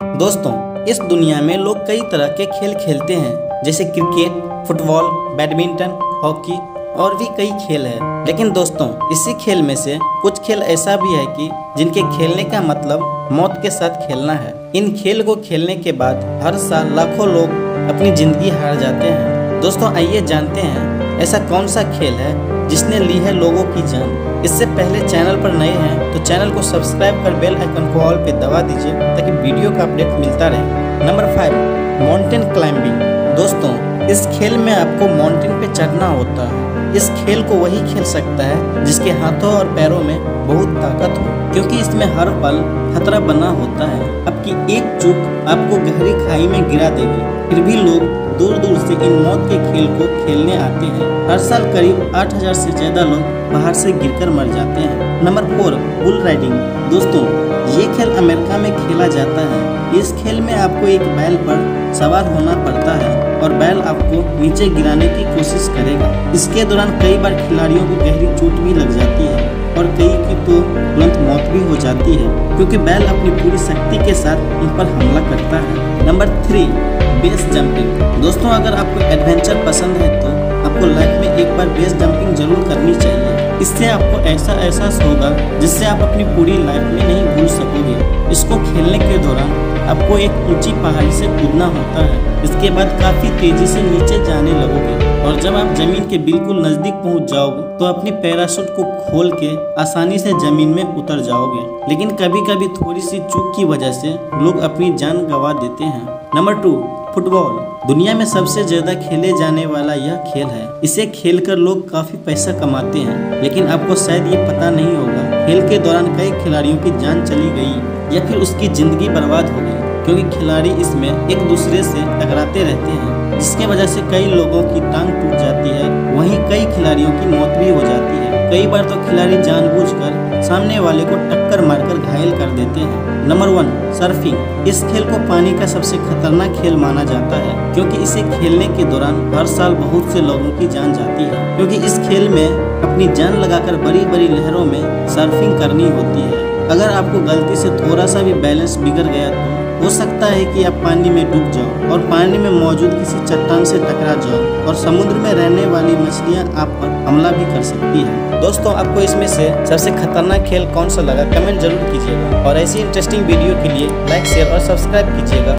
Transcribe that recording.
दोस्तों, इस दुनिया में लोग कई तरह के खेल खेलते हैं, जैसे क्रिकेट, फुटबॉल, बैडमिंटन, हॉकी और भी कई खेल है। लेकिन दोस्तों, इसी खेल में से कुछ खेल ऐसा भी है कि जिनके खेलने का मतलब मौत के साथ खेलना है। इन खेल को खेलने के बाद हर साल लाखों लोग अपनी ज़िंदगी हार जाते हैं। दोस्तों, आइए जानते हैं, ऐसा कौन सा खेल है जिसने ली है लोगों की जान? इससे पहले चैनल पर नए हैं तो चैनल को सब्सक्राइब कर बेल आइकन को ऑल पे दबा दीजिए, ताकि वीडियो का अपडेट मिलता रहे। नंबर फाइव माउंटेन क्लाइंबिंग दोस्तों, इस खेल में आपको माउंटेन पे चढ़ना होता है। इस खेल को वही खेल सकता है जिसके हाथों और पैरों में बहुत ताकत हो। क्योंकि इसमें हर पल खतरा बना होता है। आपकी एक चूक आपको गहरी खाई में गिरा देगी। फिर भी लोग दूर दूर से इन मौत के खेल को खेलने आते हैं। हर साल करीब 8000 से ज़्यादा लोग बाहर से गिरकर मर जाते हैं। Number four, bull riding. दोस्तों, ये खेल अमेरिका में खेला जाता है। इस खेल में आपको एक बैल पर सवार होना पड़ता है और बैल आपको नीचे गिराने की कोशिश करेगा। इसके दौरान कई बार खिलाड़ियों को गहरी चोट भी लग जाती है। और कई की तो तुरंत मौत भी हो जाती है, क्योंकि बैल अपनी पूरी शक्ति के साथ उन पर हमला करता है। नंबर थ्री बेस जंपिंग दोस्तों, अगर आपको एडवेंचर पसंद है तो आपको लाइफ में एक बार बेस जंपिंग ज़रूर करनी चाहिए। इससे आपको ऐसा एहसास होगा जिससे आप अपनी पूरी लाइफ में नहीं भूल सकोगे। आपको एक ऊँची पहाड़ी से कूदना होता है। इसके बाद काफ़ी तेज़ी से नीचे जाने लगोगे। और जब आप ज़मीन के बिल्कुल नज़दीक पहुँच जाओगे तो अपनी पैराशूट को खोल के आसानी से ज़मीन में उतर जाओगे। लेकिन कभी कभी थोड़ी सी चूक की वजह से लोग अपनी जान गंवा देते हैं। Number two, football. दुनिया में सबसे ज़्यादा खेले जाने वाला यह खेल है। इसे खेलकर लोग काफ़ी पैसा कमाते हैं। लेकिन आपको शायद ये पता नहीं होगा, खेल के दौरान कई खिलाड़ियों की जान चली गई या फिर उसकी ज़िंदगी बर्बाद हो गई। क्योंकि खिलाड़ी इसमें एक दूसरे से टकराते रहते हैं, जिसके वजह से कई लोगों की टांग टूट जाती है। वहीं कई खिलाड़ियों की मौत भी हो जाती है। कई बार तो खिलाड़ी जानबूझकर सामने वाले को टक्कर मारकर घायल कर देते हैं। Number one, surfing. इस खेल को पानी का सबसे खतरनाक खेल माना जाता है, क्योंकि इसे खेलने के दौरान हर साल बहुत से लोगों की जान जाती है। क्योंकि इस खेल में अपनी जान लगाकर बड़ी बड़ी लहरों में सर्फिंग करनी होती है। अगर आपको गलती से थोड़ा सा भी बैलेंस बिगड़ गया तो हो सकता है कि आप पानी में डूब जाओ और पानी में मौजूद किसी चट्टान से टकरा जाओ और समुद्र में रहने वाली मछलियाँ आप पर हमला भी कर सकती है। दोस्तों, आपको इसमें से सबसे खतरनाक खेल कौन सा लगा? कमेंट ज़रूर कीजिएगा। और ऐसी इंटरेस्टिंग वीडियो के लिए लाइक शेयर और सब्सक्राइब कीजिएगा।